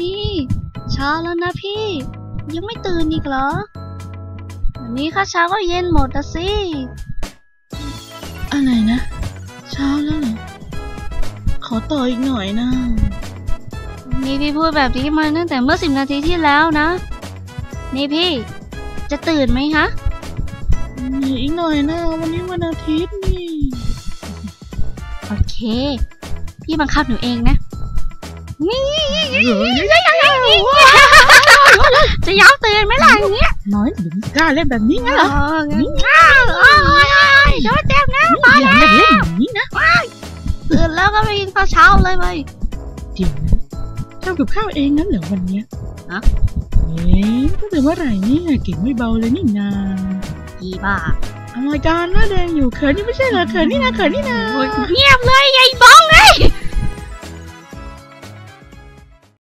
นี่เช้าแล้วนะพี่ ยังไม่ตื่นอีกเหรอวันนี้ข้าเช้าก็เย็นหมดอะสิ อะไรนะ เช้าแล้วเหรอขอต่ออีกหน่อยนะ นี่พี่พูดแบบนี้มาตั้งแต่เมื่อสิบนาทีที่แล้วนะ นี่พี่ จะตื่นไหมฮะอีกหน่อยนะ วันนี้วันอาทิตย์นี่ โอเค พี่บังคับหนูเองนะนี่ จะย้อมตื่นไหมล่ะอย่างเงี้ยน้อยหรือกล้าเล่นแบบนี้งั้นเหรอนี่เดี๋ยวเจ็บนะอย่าเล่นเล่นอย่างนี้นะตื่นแล้วก็ไปกินข้าวเช้าเลยไปเดี๋ยวนะทำกับข้าวเองงั้นเหรอวันเนี้ยฮะเอ๊ะตั้งแต่เมื่อไหร่เนี่ยเก่งไม่เบาเลยนี่นาอีบ้าอรายการหน้าแดงอยู่เขินนี่ไม่ใช่เหรอเขินนี่นะเขินนี่นะเงียบเลยยายบ้อง